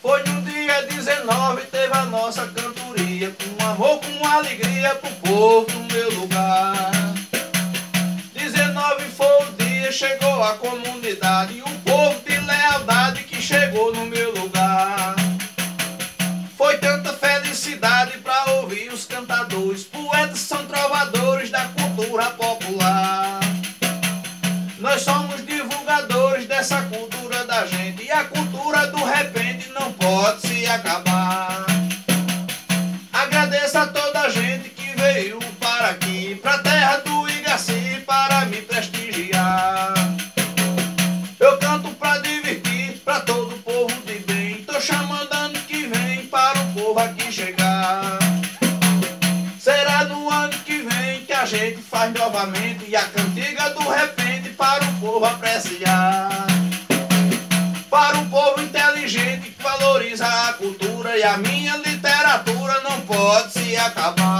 Foi no dia 19, teve a nossa cantoria, com amor, com alegria pro povo do meu lugar. 19 foi o dia, chegou a comunidade, e o povo de lealdade que chegou no meu lugar. Foi tanta felicidade pra ouvir os cantadores, poetas são trovadores da cultura popular. Nós somos divulgadores dessa cultura da gente, e a cultura do se acabar. Agradeço a toda a gente que veio para aqui, pra terra do Igaci, para me prestigiar. Eu canto pra divertir, pra todo o povo de bem. Tô chamando ano que vem para o povo aqui chegar. Será no ano que vem que a gente faz novamente e a cantiga do repente para o povo apreciar. Inteligente que valoriza a cultura e a minha literatura não pode se acabar.